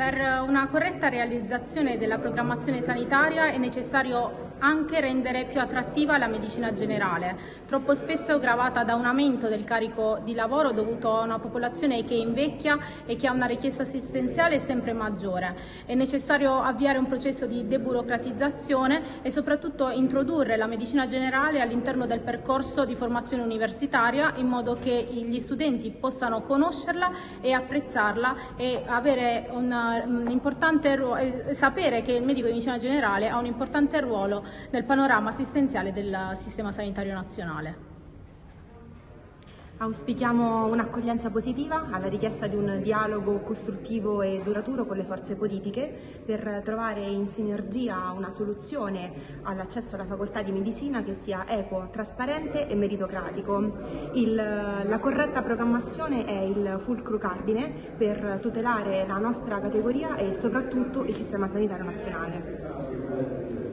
Per una corretta realizzazione della programmazione sanitaria è necessario anche rendere più attrattiva la medicina generale, troppo spesso gravata da un aumento del carico di lavoro dovuto a una popolazione che invecchia e che ha una richiesta assistenziale sempre maggiore. È necessario avviare un processo di deburocratizzazione e soprattutto introdurre la medicina generale all'interno del percorso di formazione universitaria in modo che gli studenti possano conoscerla e apprezzarla e avere un, un importante ruolo, sapere che il medico di medicina generale ha un importante ruolo nel panorama assistenziale del sistema sanitario nazionale. Auspichiamo un'accoglienza positiva alla richiesta di un dialogo costruttivo e duraturo con le forze politiche per trovare in sinergia una soluzione all'accesso alla facoltà di medicina che sia equo, trasparente e meritocratico. Il, la corretta programmazione è il fulcro cardine per tutelare la nostra categoria e soprattutto il sistema sanitario nazionale.